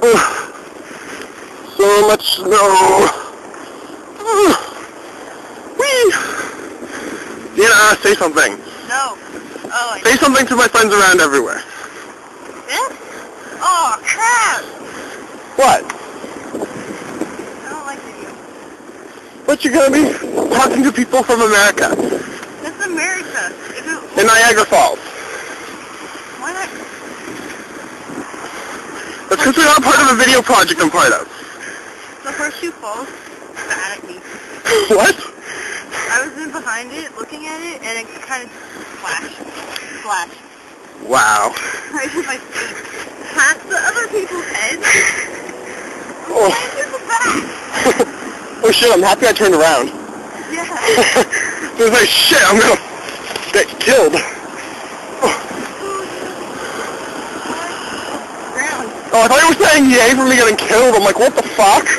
So much snow. Whee! Yeah, say something. No. Oh, I Say something to my friends around everywhere. this? Oh, crap! What? I don't like video. But you're gonna be talking to people from America That's America. It, in Niagara Falls. why not? That's because we're not part of a video project I'm part of. The horseshoe falls mad at me. What? I was in behind it, looking at it, and it kind of flashed. Flashed. Wow. Right in my face. Past the other people's heads. Oh. And in the back. oh shit, I'm happy I turned around. Yeah. it was like, shit, I'm gonna get killed. Oh, I thought you were saying yay for me getting killed. I'm like, what the fuck?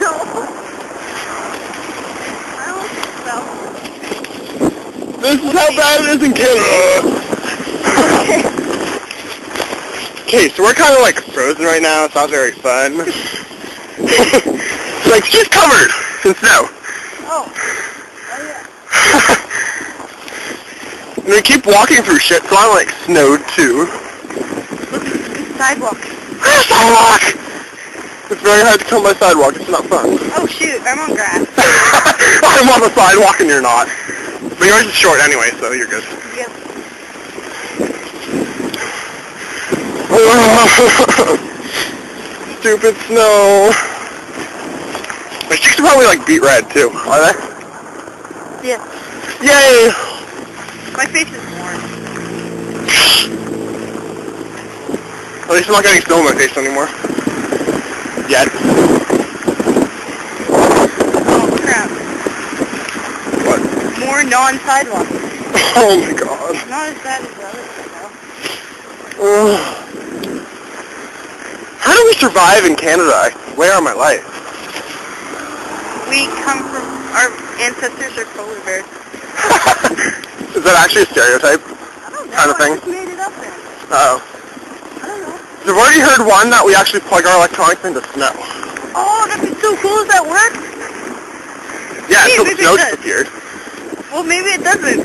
no. I don't think so. this is how bad it is in Canada. Okay, so we're kind of like frozen right now. It's not very fun. like, she's covered in snow. Oh. Oh, yeah. And we keep walking through shit, so I'm like snowed too. Sidewalk. Sidewalk! It's very hard to come by sidewalk. It's not fun. Oh, shoot. I'm on grass. I'm on the sidewalk and you're not. But yours is short anyway, so you're good. Yep. Stupid snow. My cheeks are probably like beet red too. Are they? Yeah. Yay! My face is warm. At least I'm not getting snow in my face anymore. Yet. Oh, crap. What? More non-sidewalk. Oh my god. Not as bad as the other though. Ugh. How do we survive in Canada? I swear on my life. We come from, our ancestors are polar bears. Is that actually a stereotype? I don't know. Kind of thing? I just made it up then. Oh. I don't know. So I've already heard one that we actually plug our electronics into snow. Oh, that'd be so cool. Does that work? Yeah, Hey, until the snow disappeared. Well, maybe it doesn't.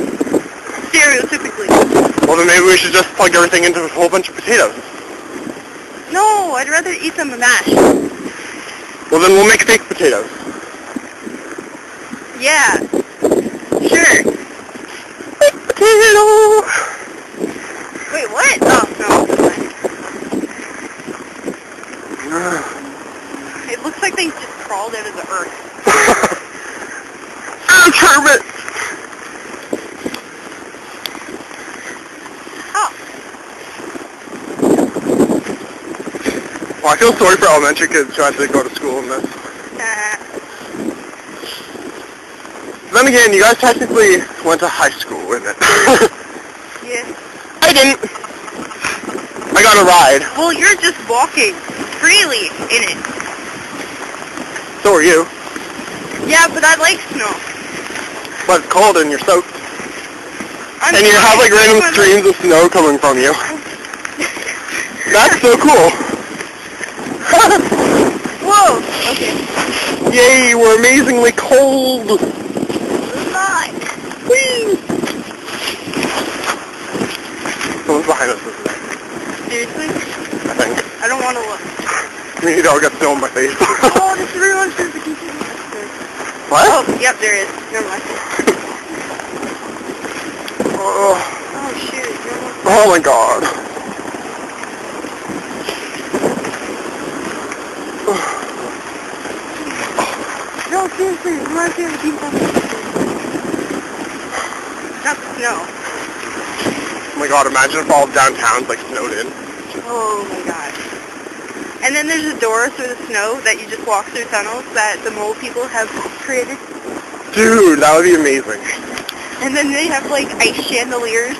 Stereotypically. Well, then maybe we should just plug everything into a whole bunch of potatoes. No, I'd rather eat some mash. Well, then we'll make fake potatoes. Yeah. Sure. Fake potato! Wait, what? Oh, no. never mind. It looks like they out of the earth. Oh. Well, I feel sorry for elementary kids who have to go to school in this. Uh, Then again, you guys technically went to high school with it. yeah. I didn't. I got a ride. Well, you're just walking freely in it. So are you. Yeah, but I like snow. But it's cold and you're soaked. I'm And you have like random streams of snow coming from you. That's so cool. Whoa. Okay. Yay, we're amazingly cold. Whee! Someone's behind us. Seriously? I think. I don't want to look. We need to all snow in my face. oh, there's everyone says the what? Oh, yep, there is. Never mind. Oh, Oh, shoot. You're oh my god. No, seriously. You want to see the people? Not the snow. Oh my god, imagine if all downtown's like snowed in. Oh, my God. And then there's a door through the snow that you just walk through tunnels that the mole people have created. Dude, that would be amazing. And then they have like ice chandeliers